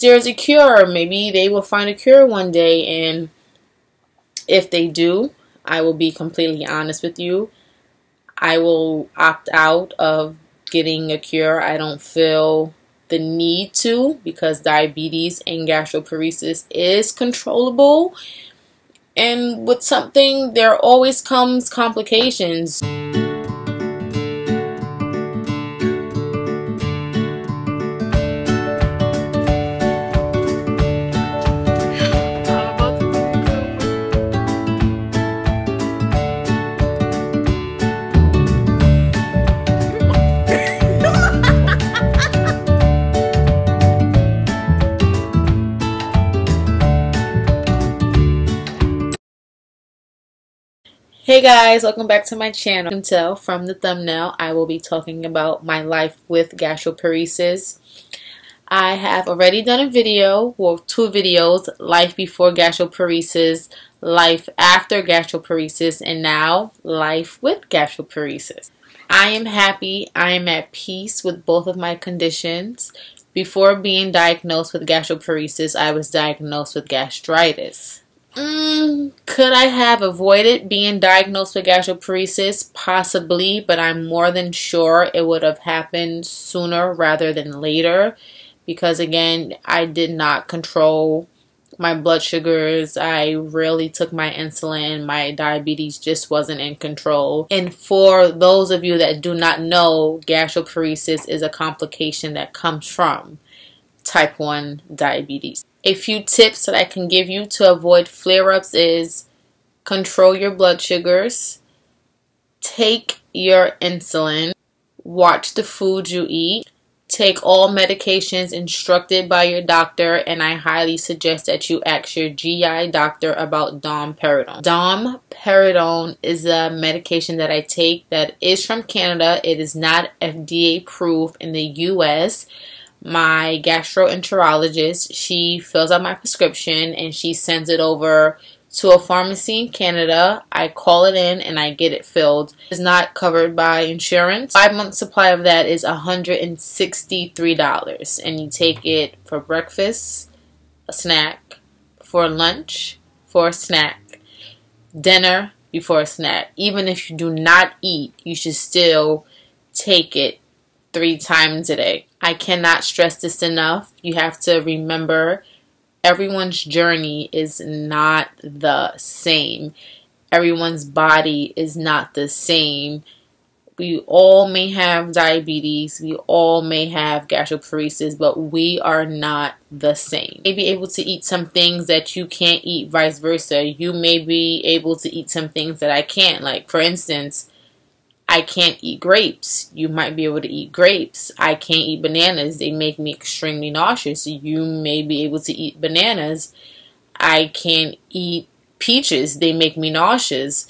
There's a cure, maybe they will find a cure one day, and if they do, I will be completely honest with you. I will opt out of getting a cure. I don't feel the need to because diabetes and gastroparesis is controllable. And with something, there always comes complications. Hey guys, welcome back to my channel. You can tell from the thumbnail, I will be talking about my life with gastroparesis. I have already done a video, well two videos, life before gastroparesis, life after gastroparesis, and now life with gastroparesis. I am happy, I am at peace with both of my conditions. Before being diagnosed with gastroparesis, I was diagnosed with gastritis. Mm, could I have avoided being diagnosed with gastroparesis? Possibly, but I'm more than sure it would have happened sooner rather than later because, again, I did not control my blood sugars. I really took my insulin. My diabetes just wasn't in control. And for those of you that do not know, gastroparesis is a complication that comes from type 1 diabetes. A few tips that I can give you to avoid flare ups is control your blood sugars, take your insulin, watch the food you eat, take all medications instructed by your doctor, and I highly suggest that you ask your GI doctor about domperidone. Domperidone is a medication that I take that is from Canada. It is not FDA approved in the US my gastroenterologist. She fills out my prescription and she sends it over to a pharmacy in Canada. I call it in and I get it filled. It's not covered by insurance. Five month supply of that is $163 and you take it for breakfast, a snack, for lunch, for a snack, dinner, before a snack. Even if you do not eat, you should still take it three times a day. I cannot stress this enough. You have to remember everyone's journey is not the same. Everyone's body is not the same. We all may have diabetes, we all may have gastroparesis, but we are not the same. You may be able to eat some things that you can't eat, vice versa. You may be able to eat some things that I can't. Like, for instance, I can't eat grapes. You might be able to eat grapes. I can't eat bananas. They make me extremely nauseous. You may be able to eat bananas. I can't eat peaches. They make me nauseous.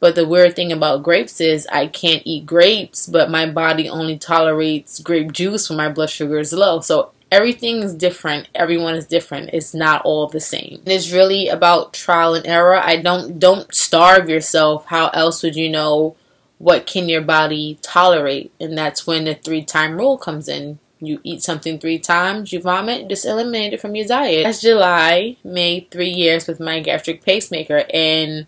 But the weird thing about grapes is I can't eat grapes, but my body only tolerates grape juice when my blood sugar is low. So everything is different. Everyone is different. It's not all the same. It's really about trial and error. I don't don't starve yourself. How else would you know what can your body tolerate? And that's when the three time rule comes in. You eat something three times, you vomit, just eliminate it from your diet. Last July made three years with my gastric pacemaker, and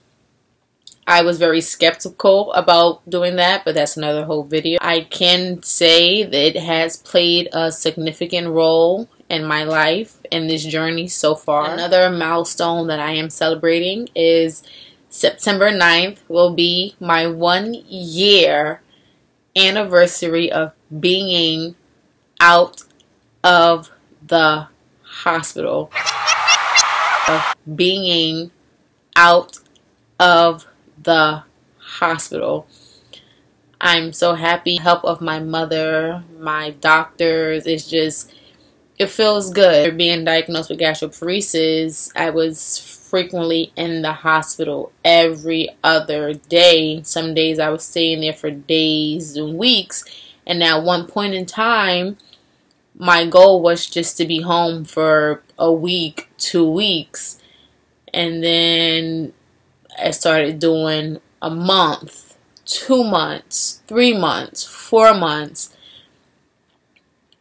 I was very skeptical about doing that, but that's another whole video. I can say that it has played a significant role in my life in this journey so far. Another milestone that I am celebrating is September 9th will be my one year anniversary of being out of the hospital. Of being out of the hospital. I'm so happy. Help of my mother, my doctors. It's just, it feels good. Being diagnosed with gastroparesis, I was frequently in the hospital every other day. Some days I was staying there for days and weeks. And at one point in time, my goal was just to be home for a week, two weeks. And then I started doing a month, two months, three months, four months.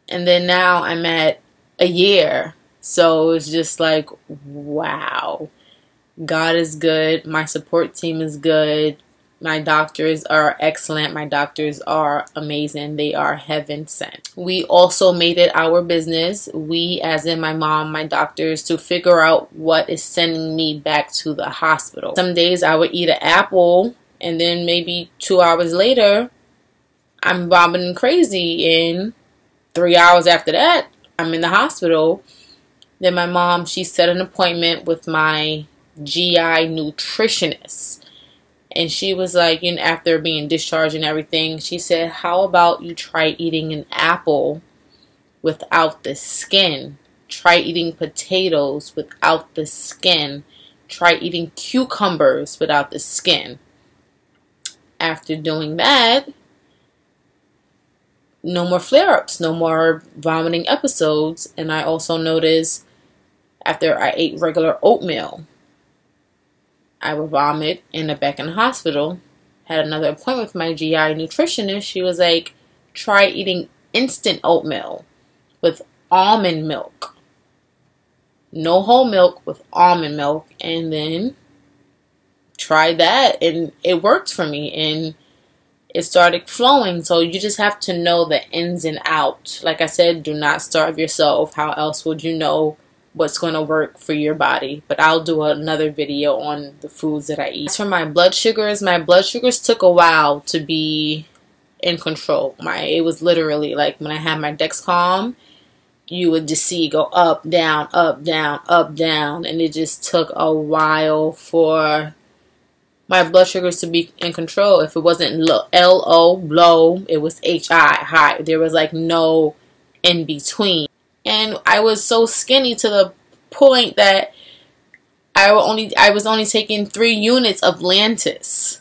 And then now I'm at a year So it's just like, wow. God is good. My support team is good. My doctors are excellent. My doctors are amazing. They are heaven sent. We also made it our business, we, as in my mom, my doctors, to figure out what is sending me back to the hospital. Some days I would eat an apple, and then maybe two hours later, I'm vomiting crazy. And three hours after that, I'm in the hospital. Then my mom, she set an appointment with my GI nutritionist and she was like, you know, after being discharged and everything, she said, How about you try eating an apple without the skin? Try eating potatoes without the skin. Try eating cucumbers without the skin. After doing that, no more flare ups, no more vomiting episodes. And I also noticed after I ate regular oatmeal, I would vomit, end up back in the hospital. Had another appointment with my GI nutritionist. She was like, try eating instant oatmeal with almond milk. No whole milk with almond milk. And then try that. And it worked for me. And it started flowing. So you just have to know the ins and outs. Like I said, do not starve yourself. How else would you know what's going to work for your body. But I'll do another video on the foods that I eat. As for my blood sugars, my blood sugars took a while to be in control. My It was literally like when I had my Dexcom, you would just see go up, down, up, down, up, down. And it just took a while for my blood sugars to be in control. If it wasn't low, LO, low, it was HI, high. There was like no in between and I was so skinny to the point that I only I was only taking three units of Lantus.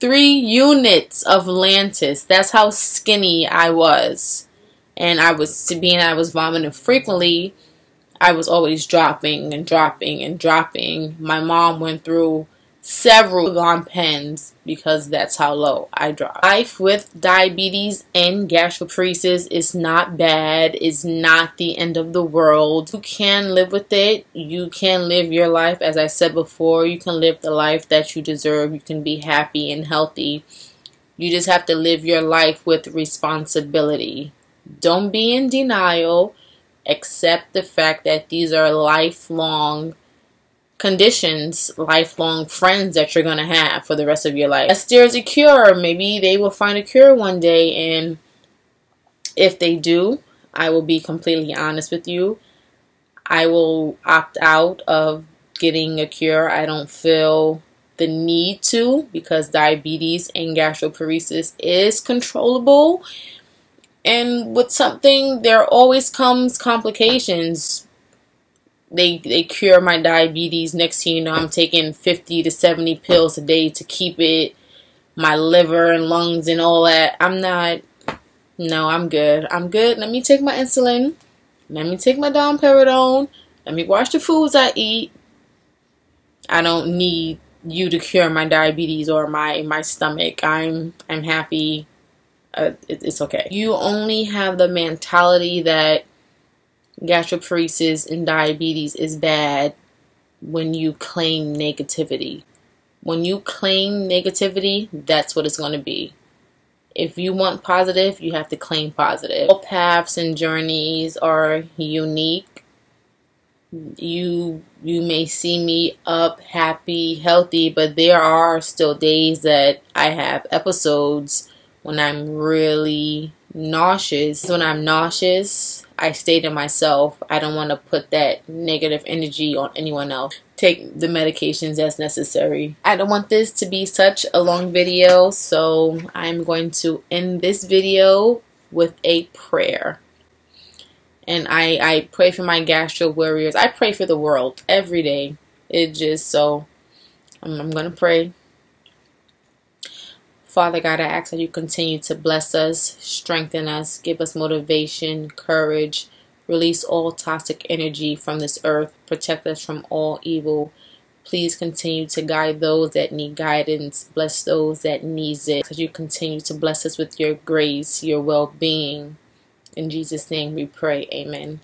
Three units of Lantus. That's how skinny I was. And I was to being I was vomiting frequently. I was always dropping and dropping and dropping. My mom went through several gone pens because that's how low I drop. Life with diabetes and gastroparesis is not bad. It's not the end of the world. You can live with it. You can live your life. As I said before, you can live the life that you deserve. You can be happy and healthy. You just have to live your life with responsibility. Don't be in denial. Accept the fact that these are lifelong conditions, lifelong friends that you're going to have for the rest of your life. Yes, there's a cure. Maybe they will find a cure one day. And if they do, I will be completely honest with you. I will opt out of getting a cure. I don't feel the need to because diabetes and gastroparesis is controllable. And with something, there always comes complications they they cure my diabetes. Next thing you know, I'm taking 50 to 70 pills a day to keep it, my liver and lungs and all that. I'm not. No, I'm good. I'm good. Let me take my insulin. Let me take my domperidone. Let me watch the foods I eat. I don't need you to cure my diabetes or my my stomach. I'm I'm happy. Uh, it, it's okay. You only have the mentality that gastroparesis and diabetes is bad when you claim negativity. When you claim negativity, that's what it's going to be. If you want positive, you have to claim positive. All paths and journeys are unique. You you may see me up, happy, healthy, but there are still days that I have episodes when I'm really nauseous. When I'm nauseous, I stay to myself. I don't want to put that negative energy on anyone else. Take the medications as necessary. I don't want this to be such a long video, so I'm going to end this video with a prayer. And I, I pray for my gastro warriors. I pray for the world every day. It just so I'm, I'm going to pray. Father God, I ask that you continue to bless us, strengthen us, give us motivation, courage, release all toxic energy from this earth, protect us from all evil. Please continue to guide those that need guidance, bless those that need it. As you continue to bless us with your grace, your well-being. In Jesus' name we pray. Amen.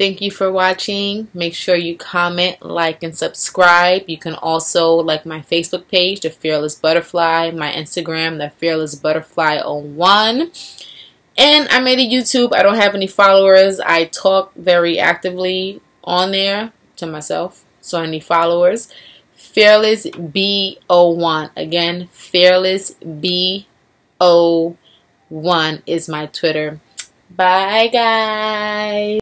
Thank you for watching. Make sure you comment, like, and subscribe. You can also like my Facebook page, The Fearless Butterfly, my Instagram, The Fearless Butterfly 01. And I made a YouTube. I don't have any followers. I talk very actively on there to myself. So I need followers. Fearless B01. Again, Fearless B01 is my Twitter. Bye, guys.